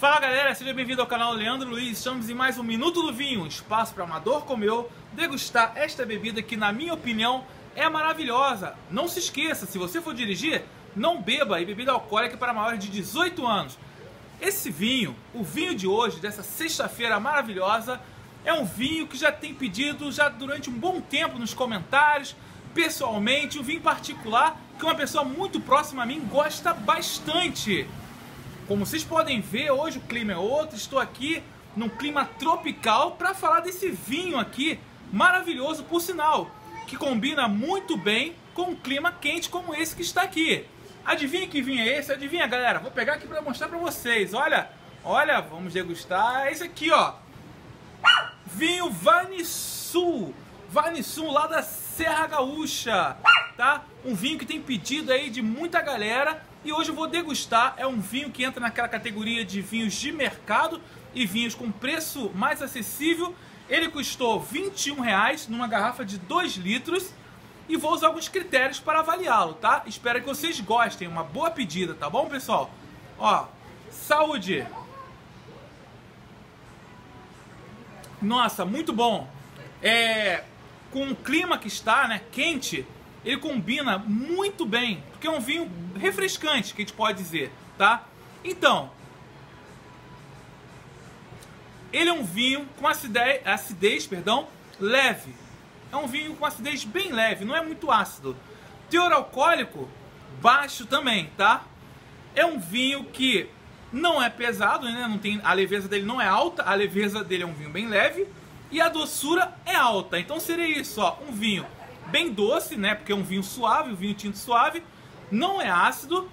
Fala galera, seja bem-vindo ao canal Leandro Luiz. Estamos em mais um Minuto do Vinho, espaço para amador como eu degustar esta bebida que, na minha opinião, é maravilhosa. Não se esqueça, se você for dirigir, não beba e bebida alcoólica para maiores de 18 anos. Esse vinho, o vinho de hoje, dessa sexta-feira maravilhosa, é um vinho que já tem pedido já durante um bom tempo nos comentários, pessoalmente, um vinho particular que uma pessoa muito próxima a mim gosta bastante. Como vocês podem ver, hoje o clima é outro, estou aqui num clima tropical para falar desse vinho aqui, maravilhoso por sinal, que combina muito bem com um clima quente como esse que está aqui. Adivinha que vinho é esse? Adivinha, galera? Vou pegar aqui para mostrar para vocês. Olha, olha, vamos degustar. É esse aqui, ó. Vinho Vanisul. Vanisul lá da Serra Gaúcha, tá? Um vinho que tem pedido aí de muita galera e hoje eu vou degustar, é um vinho que entra naquela categoria de vinhos de mercado e vinhos com preço mais acessível. Ele custou 21 reais numa garrafa de 2 litros e vou usar alguns critérios para avaliá-lo, tá? Espero que vocês gostem, uma boa pedida, tá bom, pessoal? Ó, saúde! Nossa, muito bom! É, com o clima que está, né, quente, ele combina muito bem, porque é um vinho refrescante, que a gente pode dizer, tá? Então, ele é um vinho com acidez, acidez perdão, leve. É um vinho com acidez bem leve, não é muito ácido. Teor alcoólico baixo também, tá? É um vinho que não é pesado, né? Não tem a leveza dele não é alta, a leveza dele é um vinho bem leve e a doçura é alta. Então seria isso, ó, um vinho bem doce, né? Porque é um vinho suave, um vinho tinto suave, não é ácido,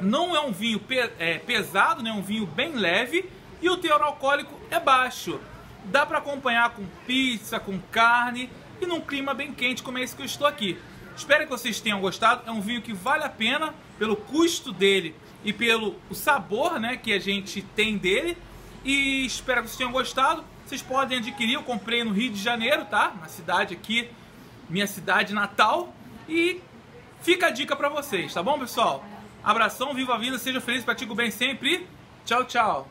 não é um vinho pe é, pesado, né? Um vinho bem leve e o teor alcoólico é baixo. Dá para acompanhar com pizza, com carne e num clima bem quente como é esse que eu estou aqui. Espero que vocês tenham gostado. É um vinho que vale a pena pelo custo dele e pelo sabor, né, que a gente tem dele. E espero que vocês tenham gostado. Vocês podem adquirir, eu comprei no Rio de Janeiro, tá? Na cidade aqui minha cidade natal. E fica a dica para vocês, tá bom, pessoal? Abração, viva a vida, seja feliz, pratique o bem sempre. Tchau, tchau.